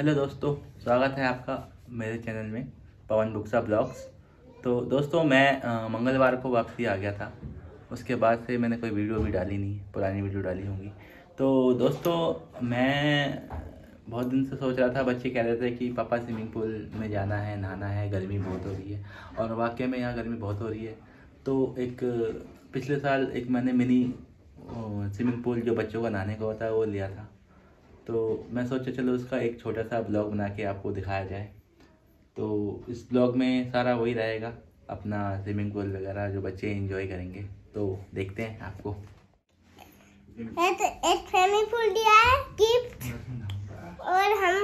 Hello दोस्तों, स्वागत है आपका मेरे चैनल में, पवन बुक्सा ब्लॉग्स। तो दोस्तों, मैं मंगलवार को वापसी आ गया था। उसके बाद से मैंने कोई वीडियो भी डाली नहीं, पुरानी वीडियो डाली होंगी। तो दोस्तों, मैं बहुत दिन से सोच रहा था, बच्चे कह रहे थे कि पापा स्विमिंग पूल में जाना है, नहाना है, गर्मी बहुत हो रही है। और वाकई में यहाँ गर्मी बहुत हो रही है। तो एक, पिछले साल एक मैंने मिनी स्विमिंग पूल जो बच्चों का नहाने का होता है, वो लिया था। तो मैं सोचा चलो उसका एक छोटा सा ब्लॉग बना के आपको दिखाया जाए। तो इस ब्लॉग में सारा वही रहेगा, अपना स्विमिंग पूल वगैरह जो बच्चे एंजॉय करेंगे। तो देखते हैं आपको। एक एक स्विमिंग पूल दिया है गिफ्ट और हम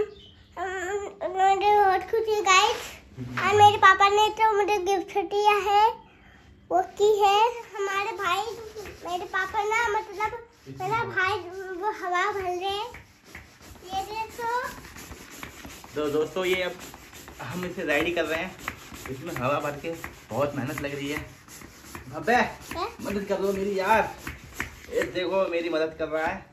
मुझे बहुत गाइस और मेरे पापा ने तो मुझे गिफ्ट दिया है। वो की है, हमारे भाई, मेरे पापा ना मतलब मेरा भाई वो हवा भर रहे हैं। तो दोस्तों ये अब हम इसे रेडी कर रहे हैं। इसमें हवा भर के बहुत मेहनत लग रही है। भब्बे मदद कर दो मेरी यार। ये देखो मेरी मदद कर रहा है।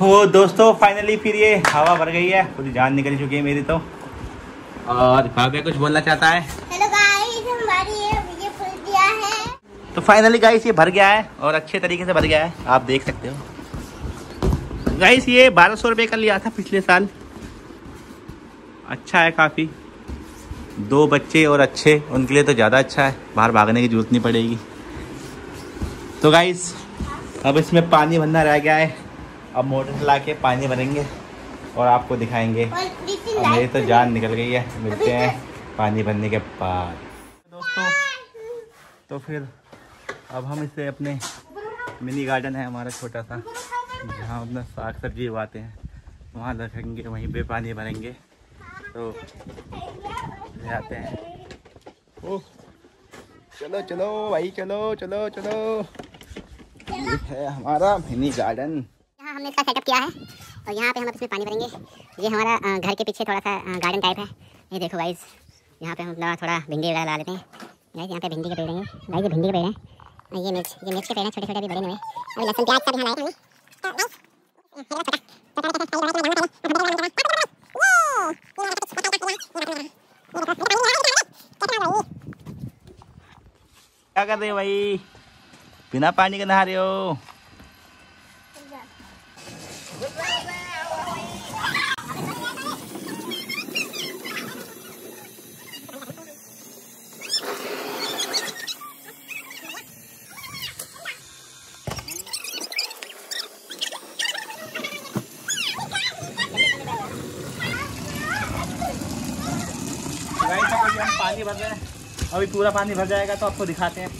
हो दोस्तों फाइनली फिर ये हवा भर गई है। पूरी जान निकल चुकी है मेरी तो। और भाभी कुछ बोलना चाहता है? हेलो गाइस हमारी ये ये फूल दिया है। तो फाइनली गाइस ये भर गया है और अच्छे तरीके से भर गया है। आप देख सकते हो। गाइस ये बारह सौ रुपये का लिया था पिछले साल। अच्छा है काफ़ी। दो बच्चे और अच्छे उनके लिए तो ज़्यादा अच्छा है। बाहर भागने की ज़रूरत नहीं पड़ेगी। तो गाइस अब इसमें पानी भरना रह गया है। अब मोटर चला के पानी भरेंगे और आपको दिखाएँगे। अब मेरी तो जान निकल गई है। मिलते हैं पानी भरने के बाद। दोस्तों तो फिर अब हम इसे अपने मिनी गार्डन है हमारा छोटा सा। जहाँ अपना साग सब्ज़ी उगाते हैं वहाँ रखेंगे वहीं पे पानी भरेंगे। तो ले आते हैं। ओह चलो चलो भाई चलो चलो चलो। ये है हमारा मिनी गार्डन यहाँ हमने इसका सेटअप किया है और यहाँ पे हम इसमें पानी भरेंगे। ये हमारा घर के पीछे थोड़ा सा गार्डन टाइप है। ये देखो गाइस यहाँ पे हम थोड़ा थोड़ा भिंडी वगैरह ला लेते हैं। गाइस यहाँ पे भिंडी के पेड़ हैं। गाइस ये भिंडी के पेड़ हैं। ये मिर्च ये मिर्च के पेड़ हैं छोटे छोटे अभी बड़े हुए और लहसुन, प्याज यहाँ लाए क्या कर रहे हो भाई? बिना पानी के नहा रहे हो। पानी भर रहे हैं। अभी पूरा पानी भर जाएगा तो आपको दिखाते हैं।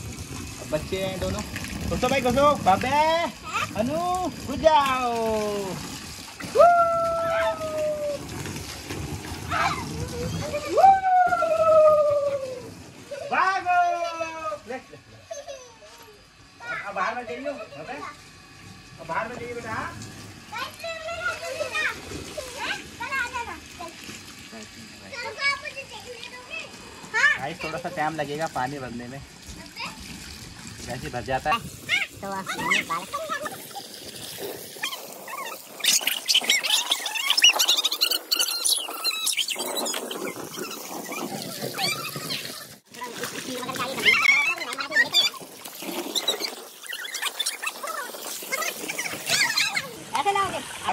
बच्चे हैं दोनों। घुसो भाई, घुसो। बाबे, अनु घुस जाओ। बाहर में जाइयो बाहर में जाइए बेटा। थोड़ा सा टाइम लगेगा पानी भरने में। जैसे भर जाता है।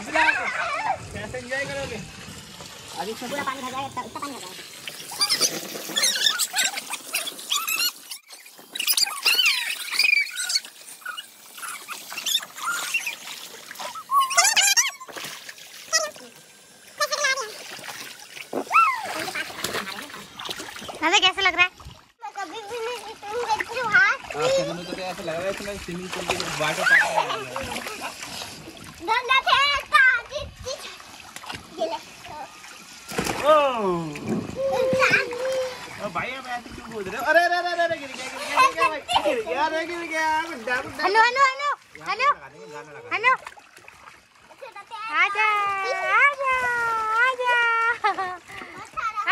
कैसे एंजॉय करोगे? अभी पूरा पानी भर जाएगा इतना पानी भर जाएगा हमें कैसा लग रहा है मैं कभी भी नहीं स्विम करती हूँ हाथ आपके मुँह तो ऐसे लग रहा है इसमें स्विमिंग पूल के वाटर पार्क भाई अब ऐसे क्यों कूद रहे हो? अरे अरे अरे अरे गिर गया गिर गया गिर गया अरे गिर गया गुड्डा गुड्डा हनु हनु हनु हनु हनु आजा आजा आजा।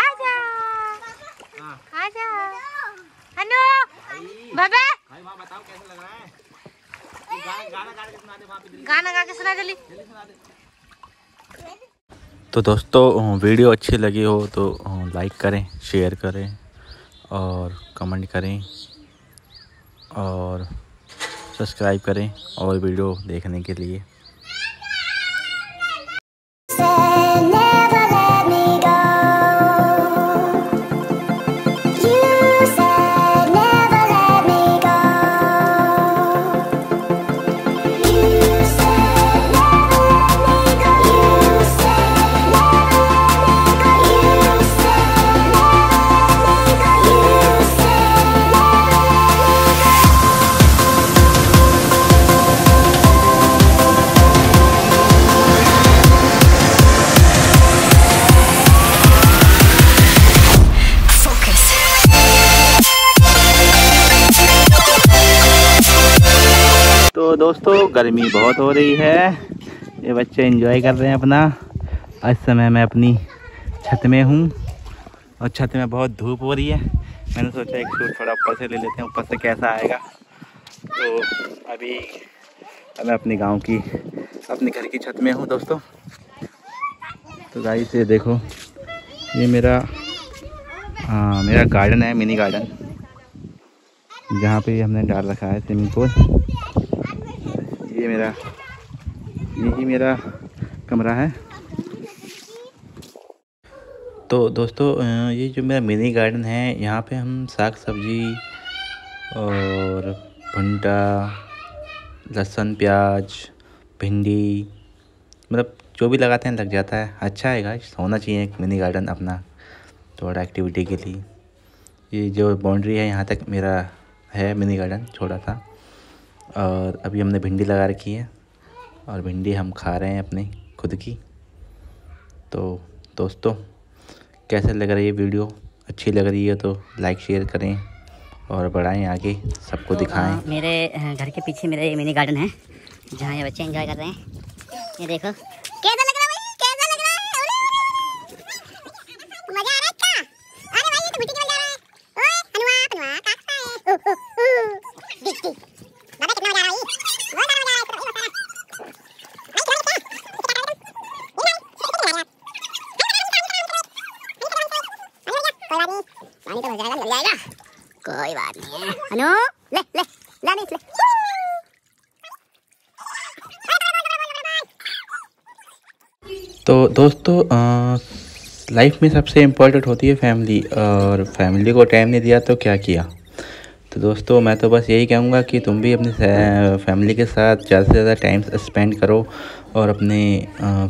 आजा। हाँ। आजा। हनु बाबा भाई वहाँ बताओ कैसा लग रहा है गाना गा के सुना तो दोस्तों वीडियो अच्छी लगी हो तो लाइक करें शेयर करें और कमेंट करें और सब्सक्राइब करें और वीडियो देखने के लिए। दोस्तों, गर्मी बहुत हो रही है। ये बच्चे एंजॉय कर रहे हैं अपना। इस समय मैं अपनी छत में हूँ और छत में बहुत धूप हो रही है। मैंने सोचा एक शूट थोड़ा ऊपर से ले लेते हैं, ऊपर से कैसा आएगा। तो अभी मैं अपनी गाँव की, अपने घर की छत में हूँ दोस्तों। तो गाड़ी से देखो, ये मेरा हाँ मेरा गार्डन है मिनी गार्डन जहाँ पे हमने डाल रखा है स्विमिंग पूल ये मेरा, यही मेरा कमरा है। तो दोस्तों ये जो मेरा मिनी गार्डन है, यहाँ पे हम साग सब्ज़ी और भुंटा, लहसुन, प्याज, भिंडी मतलब जो भी लगाते हैं, लग जाता है। अच्छा है गाइस होना चाहिए एक मिनी गार्डन अपना थोड़ा एक्टिविटी के लिए। ये जो बाउंड्री है, यहाँ तक मेरा है मिनी गार्डन छोटा सा। और अभी हमने भिंडी लगा रखी है और भिंडी हम खा रहे हैं अपने खुद की। तो दोस्तों कैसे लग रही है वीडियो? अच्छी लग रही है तो लाइक शेयर करें और बढ़ाएँ आगे सबको दिखाएँ तो, दिखाएँ। मेरे घर के पीछे मेरा ये मिनी गार्डन है जहाँ ये बच्चे एंजॉय कर रहे हैं। ये देखो कैसा लग रहा है भाई कैसा लग रहा है अरे, अरे, अरे। मज़ा आ रहा है क्या अरे भाई ये तो मिट्टी की मज़ा आ रहा है ओए हनुआ हनुआ काटता है उ, उ, उ। दिख दिख बाबा कितना मज़ा आ रहा है ये? बहुत ज़्यादा मज़ा आ रहा है इसको, ये बता रहा। भाई, खिलाओ इसको। इसको काटा दे तुम। ये भाई, ये कितना मज़ा आ रहा है? तो कोई बात नहीं ले ले ले। तो दोस्तों लाइफ में सबसे इम्पोर्टेंट होती है फैमिली और फैमिली को टाइम नहीं दिया तो क्या किया? तो दोस्तों, मैं तो बस यही कहूँगा कि तुम भी अपनी फैमिली के साथ ज़्यादा से ज़्यादा टाइम स्पेंड करो और अपने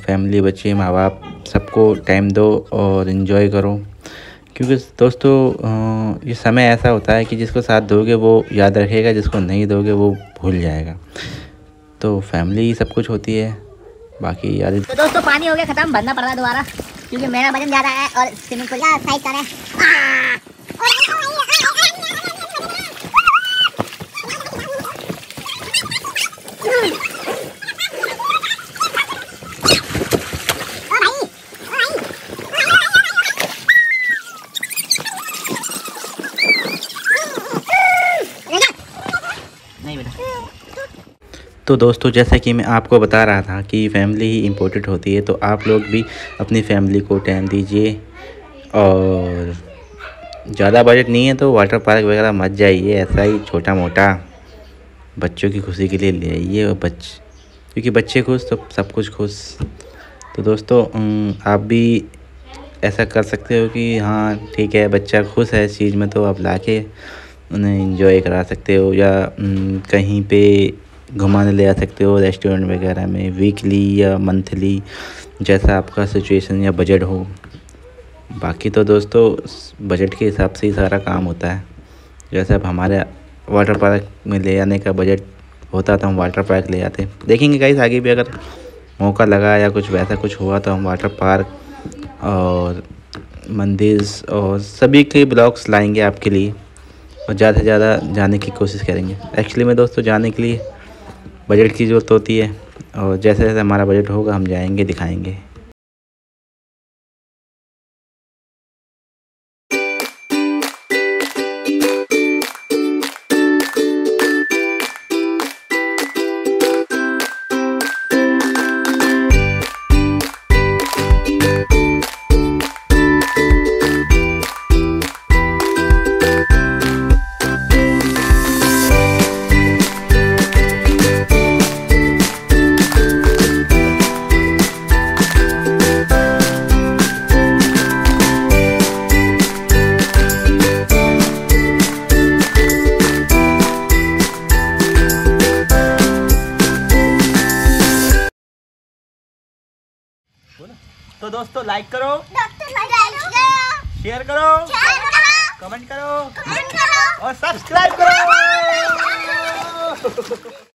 फैमिली बच्चे माँ बाप सबको टाइम दो और इन्जॉय करो। क्योंकि दोस्तों ये समय ऐसा होता है कि जिसको साथ दोगे वो याद रखेगा, जिसको नहीं दोगे वो भूल जाएगा। तो फैमिली ही सब कुछ होती है, बाकी याद तो दोस्तों, पानी हो गया खत्म भरना पड़ रहा दोबारा। क्योंकि मेरा वज़न ज़्यादा है और स्विमिंग पूल साइज़ कम तो दोस्तों, जैसे कि मैं आपको बता रहा था कि फैमिली ही इम्पोर्टेंट होती है तो आप लोग भी अपनी फैमिली को टाइम दीजिए और ज़्यादा बजट नहीं है तो वाटर पार्क वगैरह मत जाइए, ऐसा ही छोटा मोटा बच्चों की खुशी के लिए ले आइए और बच, क्योंकि बच्चे खुश तो सब कुछ खुश। तो दोस्तों आप भी ऐसा कर सकते हो कि हाँ ठीक है, बच्चा खुश है इस चीज़ में तो आप ला के उन्हें इंजॉय करा सकते हो या कहीं पे घुमाने ले जा सकते हो रेस्टोरेंट वगैरह में वीकली या मंथली जैसा आपका सिचुएशन या बजट हो। बाकी तो दोस्तों बजट के हिसाब से ही सारा काम होता है। जैसे अब हमारे वाटर पार्क में ले आने का बजट होता तो हम वाटर पार्क ले जाते देखेंगे गाइस आगे भी अगर मौका लगा या कुछ वैसा कुछ हुआ तो हम वाटर पार्क और मंदिर और सभी के ब्लॉग्स लाएँगे आपके लिए और ज़्यादा से ज़्यादा जाने की कोशिश करेंगे। एक्चुअली में दोस्तों जाने के लिए बजट की ज़रूरत होती है और जैसे जैसे हमारा बजट होगा हम जाएँगे दिखाएँगे। दोस्तों लाइक करो शेयर करो। कमेंट करो और सब्सक्राइब करो।